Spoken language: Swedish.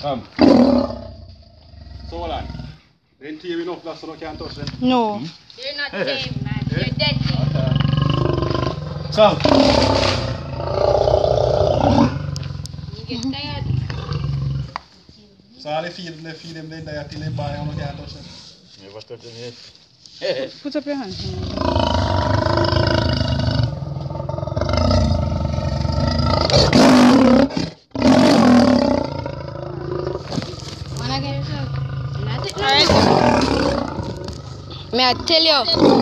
Kom. Sådan. Det är en tio minuter så då kan jag ta sen. No. You're not game, man. You're dead game. Så. You get tired. Saali film, film din där jag till en bara och kan Alright. May I tell you?